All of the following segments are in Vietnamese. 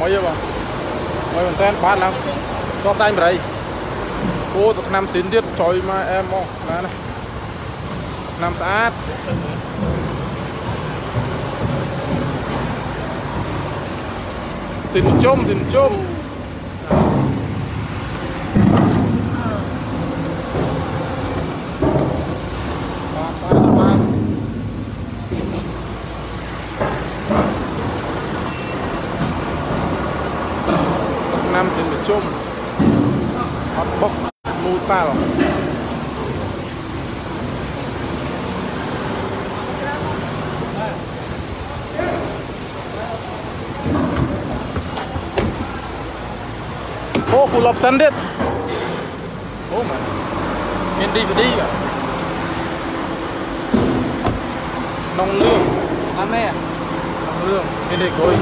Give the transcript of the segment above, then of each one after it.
មកយកបងមកមែនតើបានឡើងតបតែម្រៃអូទៅឆ្នាំស៊ីនទៀតចុយមកអែមមកណាណា ឆ្នាំស្អាតស៊ីនជុំស៊ីនជុំបាទស្អាតបាទឆ្នាំស៊ីនជុំអត់បុកមូលតាល់ Oh, full ô mà, Oh đi Trên đi à? Nông lương. À mẹ. Nông lương. Trên đây coi.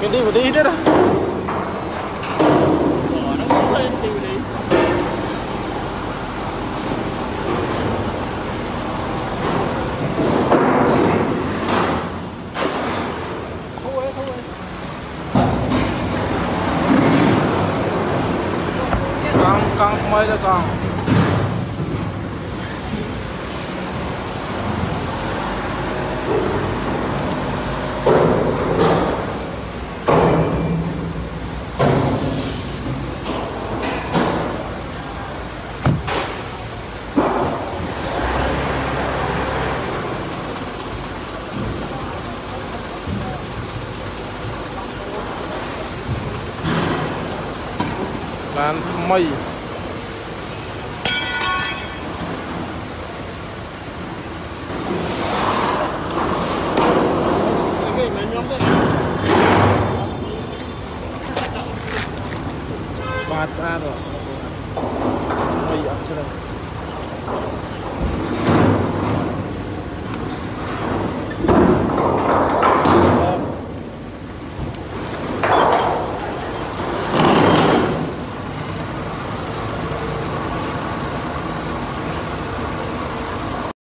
Trên đi đấy đó. Con con mới đó con. បាន បាទស្អាតហ៎ថ្មីអត់ច្រើន